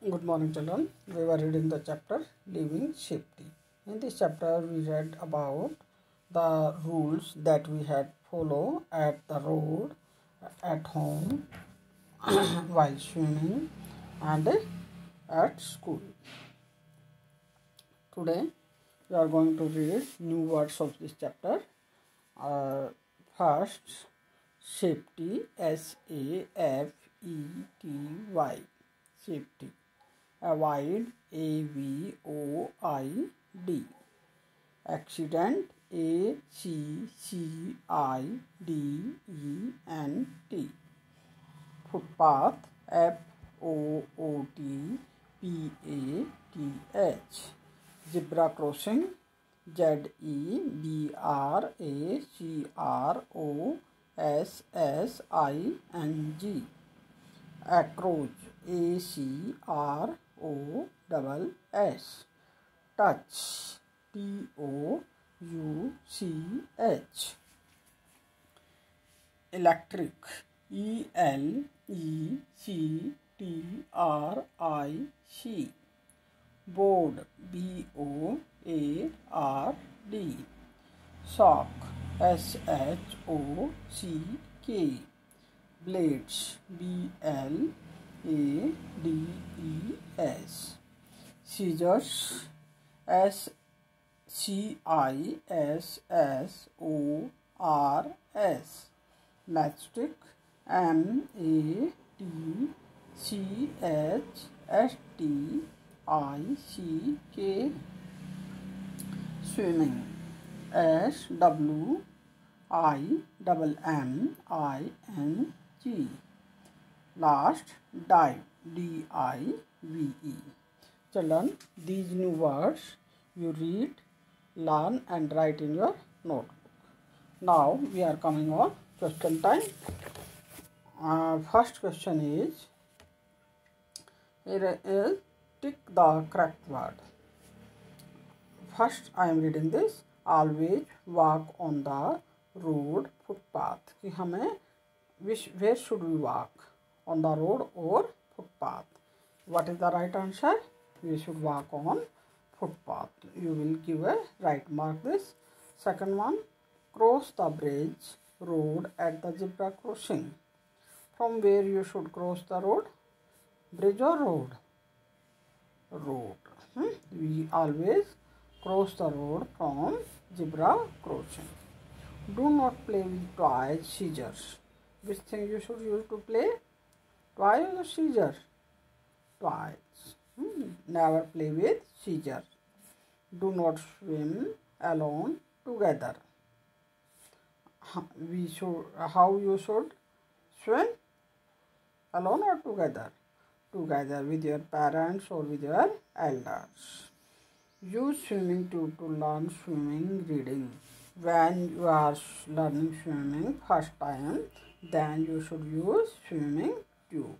Good morning, children. We were reading the chapter Living Safety. In this chapter, we read about the rules that we had follow at the road, at home, while swimming, and at school. Today, we are going to read new words of this chapter. Uh, first, safety. S A F E T Y. Safety. Avoid. A V O I D. Accident. A C C I D E N T. Footpath. F O O T P A T H. Zebra crossing. Z E B R A C R O S S I N G. Acroach. A C R O double S. Touch. T O U C H. Electric. E L E C T R I C. Board. B O A R D. Sock. S H O C K. Blades. B L A D E S. Scissors. S C I S S O R S. Matchstick. M A T C H S T I C K. Swimming. S W I double M I N G. Last dive D I V E चलन these new words you read learn and write in your notebook now we are coming on question time first question is is tick the correct word first I am reading this always walk on the road footpath कि हमें which where should we walk on the road or footpath? What is the right answer? You should walk on footpath. You will give a right mark this. Second one, cross the bridge road at the zebra crossing. From where you should cross the road? Bridge or road? Road. Hmm? We always cross the road from zebra crossing. Do not play with toys, scissors. Which thing you should use to play? Toy or scissors? Toys. Hmm? Never play with scissors. Do not swim alone together. We should how you should swim alone or together? Together with your parents or with your elders. Use swimming tube to learn swimming reading. When you are learning swimming first time, then you should use swimming tube.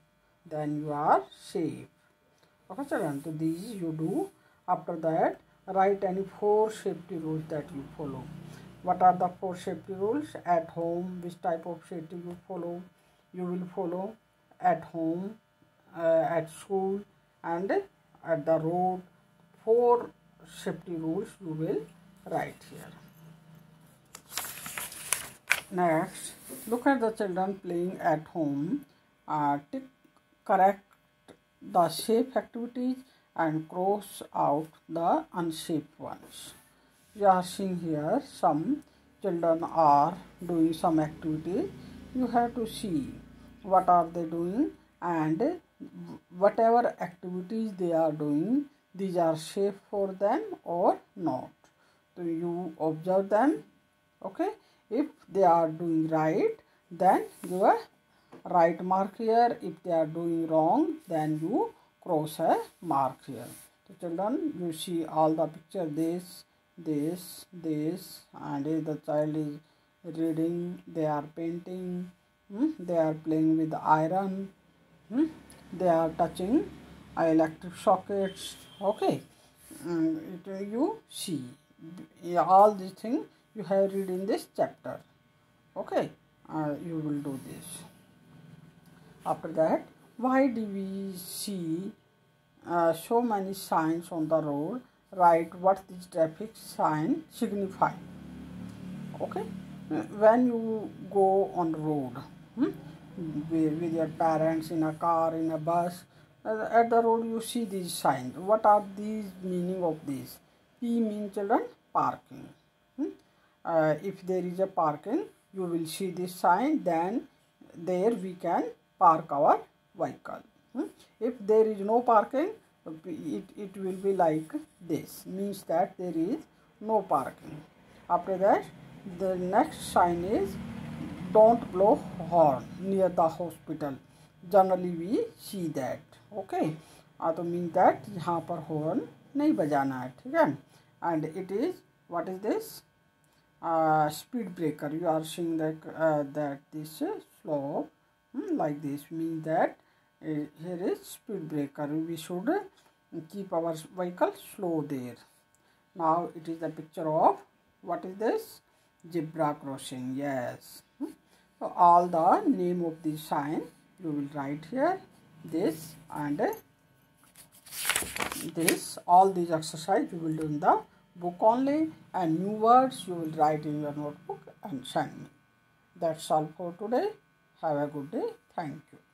Then you are safe. Okay, children. So these you do. After that, write any four safety rules that you follow. What are the four safety rules? At home, which type of safety you follow? You will follow at home, uh, at school, and at the road. Four safety rules you will write here. Next, look at the children playing at home. Uh, tick correct the shape activities and cross out the unshaped ones. You are seeing here some children are doing some activity. You have to see what are they doing and whatever activities they are doing these are safe for them or not so you observe them okay if they are doing right then give a right mark here if they are doing wrong then you cross a mark here so children you see all the picture this this this and if the child is reading they are painting hmm? they are playing with iron hmm? they are touching electric sockets okay and it, you see all these things you have read in this chapter okay uh, you will do this after that why do we see uh, so many signs on the road? Write what this traffic sign signify? Okay when you go on the road hmm, with, with your parents in a car in a bus uh, at the road you see these signs. What are these meaning of these p means children parking. Hmm? uh, if there is a parking you will see this sign then there we can park our vehicle hmm? if there is no parking it, it will be like this means that there is no parking after that the next sign is don't blow horn near the hospital generally we see that okay तो mean that यहाँ पर horn नहीं बजाना है ठीक है and it is what is this you are seeing that uh, that this slope hmm, like this means that uh, here is speed breaker. We should keep our vehicle slow there. Now it is the picture of what is this? Zebra crossing yes. Hmm. so all the name of the sign you will write here. This and this all these exercise you will do in the book only. And new words you will write in your notebook and me that's all for today have a good day. Thank you